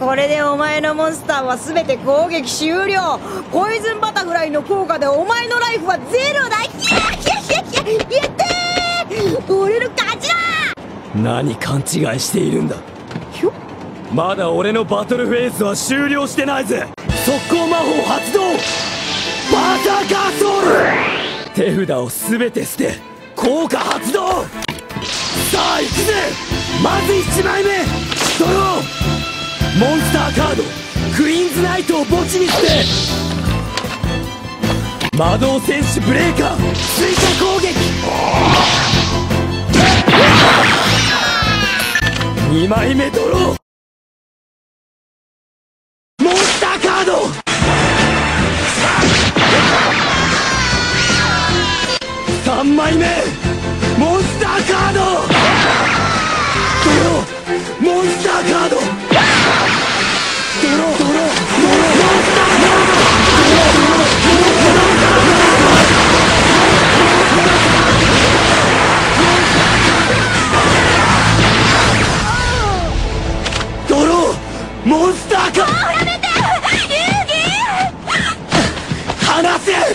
これでお前のモンスターは全て攻撃終了。ポイズンバタフライの効果でお前のライフはゼロだ。ヒヤヒヤヒヤヒヤやったー俺の勝ちだ何勘違いしているんだまだ俺のバトルフェーズは終了してないぜ速攻魔法発動バーサーカーソル手札を全て捨て効果発動さあ行くぜまず1枚目ドローモンスターカードクイーンズナイトを墓地に捨て魔導戦士ブレーカー追加攻撃。2枚目ドローモンスターカード。3枚目。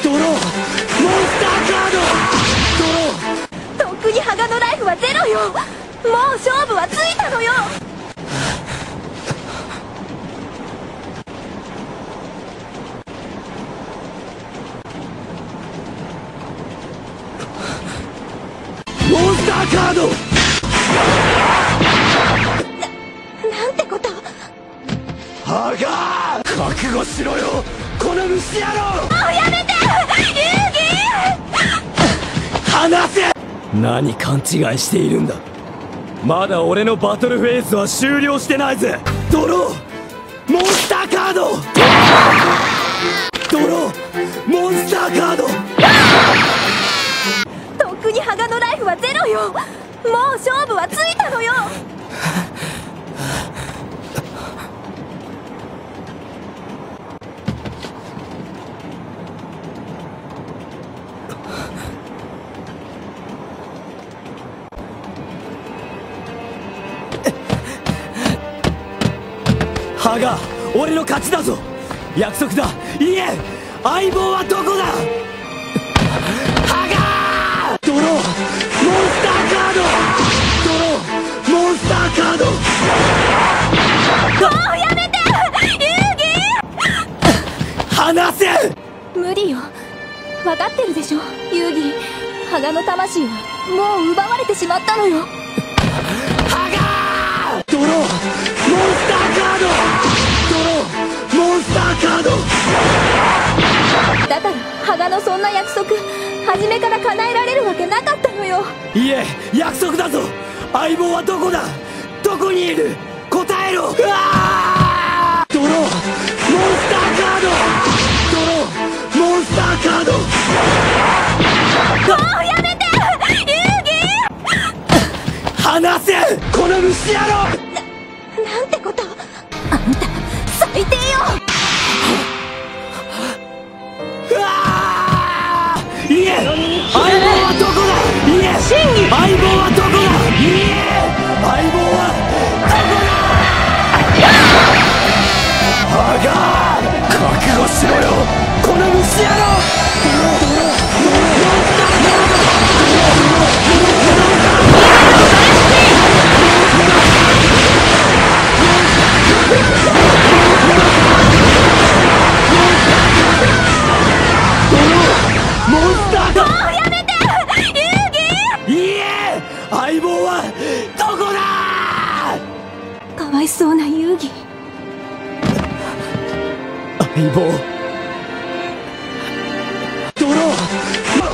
ドロー。モンスターカード。ドロー。戯とっくにハガのライフはゼロよ。もう勝負はついたのよ。モンスターカード。なんてこと？ハガー。覚悟しろよ。この虫野郎。もうやめて離せ!何勘違いしているんだ。まだ俺のバトルフェーズは終了してないぜ。ドロー!モンスターカード!ドロー!モンスターカード!とっくにハガのライフはゼロよ。もう勝負はついたのよ ハガ俺の勝ちだぞ。約束だ。いえ相棒はどこだ。ハガー！ドローモンスターカード！ドローモンスターカード！もうやめて！離せ！無理よ。分かってるでしょ？遊戯ハガの魂はもう奪われてしまったのよ。ハガー！ドロー初めから叶えられるわけなかったのよ。いえ約束だぞ。相棒はどこだ？どこにいる？答えろ。うわー！ドロー。モンスターカード。ドロー。モンスターカード。もうやめて！離せ！この虫野郎そうな遊戯。相棒。ドロー